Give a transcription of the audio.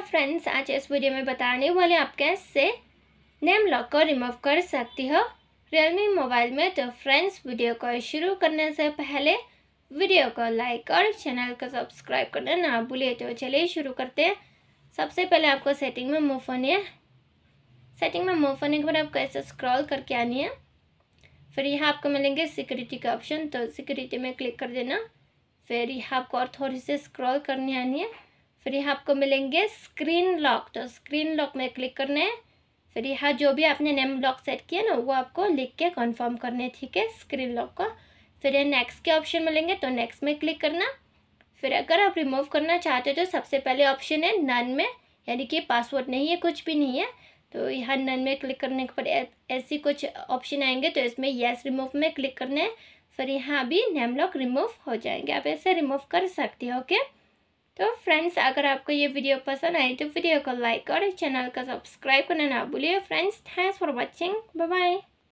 Hello friends आज इस video में बताने वाले आप कैसे नेम लॉक को रिमूव कर सकती हो। रियलमी मोबाइल में तो फ्रेंड्स वीडियो को शुरू करने से पहले वीडियो को लाइक और चैनल को सब्सक्राइब करना ना भूलिए तो चलिए शुरू करते हैं। सबसे पहले आपको सेटिंग में मूव होनी है। सेटिंग में मूव होने के बाद आपको ऐसे स्क्रॉल करके आनी है। फिर यहाँ आपको मिलेंगे सिक्योरिटी का ऑप्शन तो सिक्योरिटी में क्लिक कर देना। फिर यहाँ आपको और थोड़ी सी स्क्रॉल करनी आनी है। फिर यहाँ आपको मिलेंगे स्क्रीन लॉक तो स्क्रीन लॉक में क्लिक करना है। फिर यहाँ जो भी आपने नेम लॉक सेट किया ना, वो आपको लिख के कंफर्म करने ठीक है? स्क्रीन लॉक का। फिर ये नेक्स्ट के ऑप्शन मिलेंगे तो नेक्स्ट में क्लिक करना। फिर अगर आप रिमूव करना चाहते हो तो सबसे पहले ऑप्शन है नन में, यानी कि पासवर्ड नहीं है, कुछ भी नहीं है। तो यहाँ नन में क्लिक करने के बाद ऐसी कुछ ऑप्शन आएँगे तो इसमें येस रिमूव में क्लिक करना है। फिर यहाँ भी नेम लॉक रिमूव हो जाएँगे। आप ऐसे रिमूव कर सकते हो ओके तो फ्रेंड्स अगर आपको ये वीडियो पसंद आए तो वीडियो को लाइक और चैनल का सब्सक्राइब करना ना भूलिए। Friends thanks for watching bye